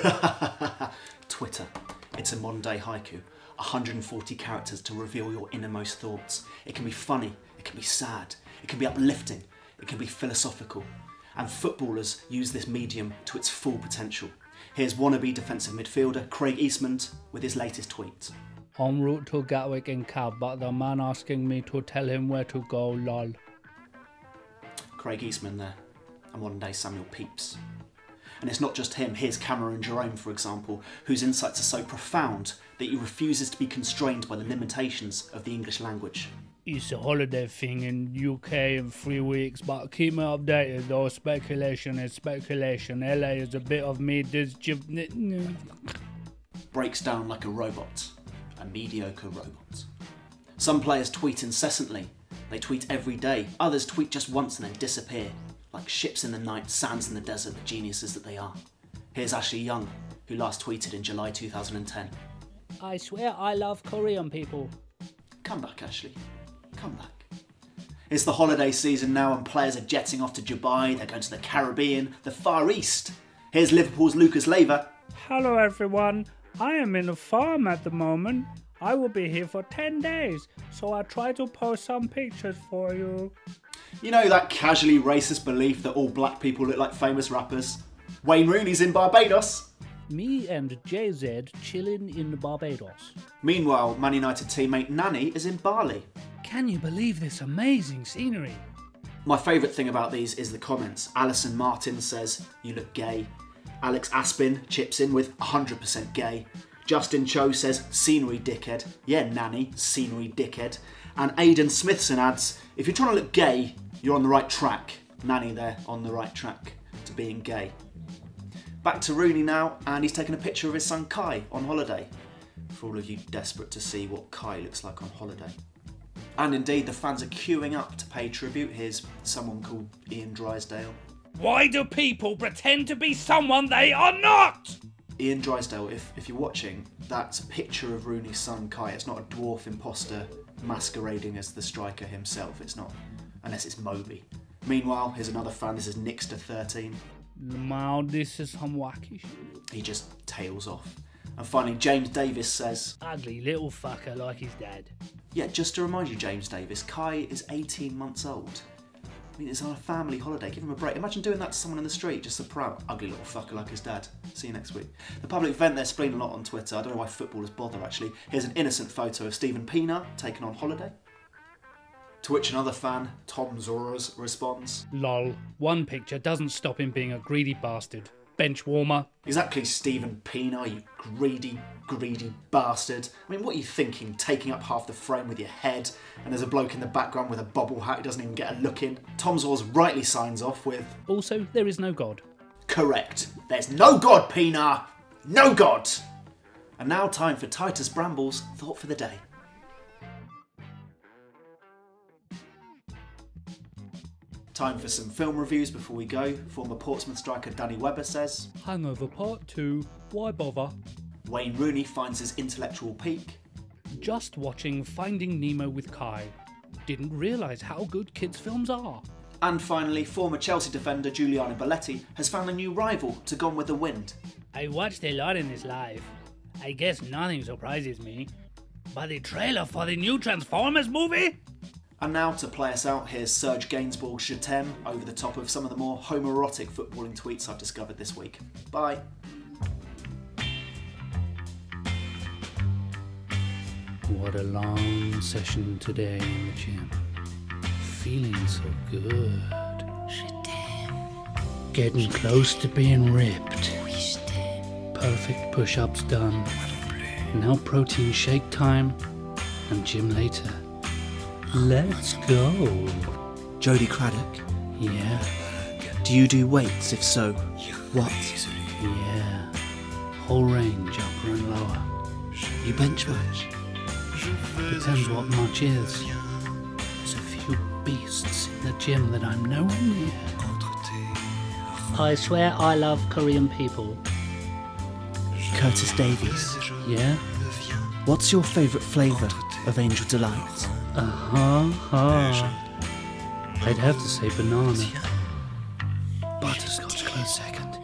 Twitter. It's a modern day haiku. 140 characters to reveal your innermost thoughts. It can be funny, it can be sad, it can be uplifting, it can be philosophical. And footballers use this medium to its full potential. Here's wannabe defensive midfielder Craig Eastmond with his latest tweet. En route to Gatwick in cab, but the man asking me to tell him where to go, lol. Craig Eastmond there, a modern day Samuel Pepys. And it's not just him, here's Cameron Jerome, for example, whose insights are so profound that he refuses to be constrained by the limitations of the English language. It's a holiday thing in UK in three weeks, but keep me updated though. Speculation is speculation. LA is a bit of me. This breaks down like a robot, a mediocre robot. Some players tweet incessantly. They tweet every day. Others tweet just once and then disappear like ships in the night, sands in the desert, the geniuses that they are. Here's Ashley Young, who last tweeted in July 2010. I swear I love Korean people. Come back, Ashley. Come back. It's the holiday season now, and players are jetting off to Dubai, they're going to the Caribbean, the Far East. Here's Liverpool's Lucas Leiva. Hello, everyone. I am in a farm at the moment. I will be here for 10 days, so I'll try to post some pictures for you. You know that casually racist belief that all black people look like famous rappers? Wayne Rooney's in Barbados. Me and Jay-Z chilling in Barbados. Meanwhile, Man United teammate Nani is in Bali. Can you believe this amazing scenery? My favourite thing about these is the comments. Alison Martin says, You look gay. Alex Aspin chips in with 100% gay. Justin Cho says, Scenery dickhead. Yeah, Nani, scenery dickhead. And Aidan Smithson adds, If you're trying to look gay, you're on the right track. Nani there on the right track to being gay. Back to Rooney now, and he's taken a picture of his son Kai on holiday. For all of you desperate to see what Kai looks like on holiday. And indeed, the fans are queuing up to pay tribute. Here's someone called Ian Drysdale. Why do people pretend to be someone they are not? Ian Drysdale, if, if you're watching, that's a picture of Rooney's son Kai. It's not a dwarf imposter masquerading as the striker himself. It's not unless it's Moby. Meanwhile, here's another fan. This is Nixter13. Wow, this is some wacky shit. He just tails off. And finally, James Davis says, Ugly little fucker like his dad. Yeah, just to remind you, James Davis, Kai is 18 months old. Mean, it's on a family holiday. Give him a break. Imagine doing that to someone in the street, just a proud, ugly little fucker like his dad. See you next week. The public vent their spleen a lot on Twitter. I don't know why footballers bother, actually. Here's an innocent photo of Steven Pienaar taken on holiday. To which another fan, Tom Zoras, responds Lol, one picture doesn't stop him being a greedy bastard. Bench warmer. Exactly, Steven Pienaar, you greedy, greedy bastard. I mean, what are you thinking? Taking up half the frame with your head, and there's a bloke in the background with a bobble hat who doesn't even get a look in. Tom Zoras rightly signs off with Also, there is no God. Correct. There's no God, Pienaar! No God! And now, time for Titus Bramble's Thought for the Day. Time for some film reviews before we go. Former Portsmouth striker Danny Webber says Hangover Part 2, why bother? Wayne Rooney finds his intellectual peak. Just watching Finding Nemo with Kai. Didn't realise how good kids' films are. And finally, former Chelsea defender Juliano Belletti has found a new rival to Gone with the Wind. I watched a lot in this life. I guess nothing surprises me. But the trailer for the new Transformers movie? And now to play us out, here's Serge Gainsbourg's Je t'aime over the top of some of the more homoerotic footballing tweets I've discovered this week. Bye. What a long session today in the gym. Feeling so good. Getting close to being ripped. Perfect push ups done. Now protein shake time and gym later. Let's go. Jody Craddock, Yeah, do you do weights? If so, what? yeah. Whole range, upper and lower. You bench much? Depends what much is. There's a few beasts in the gym that I'm nowhere near. I swear I love Korean people. Curtis Davies, Yeah? what's your favourite flavour of Angel Delight? Uh huh. I'd have to say banana. Butterscotch close second.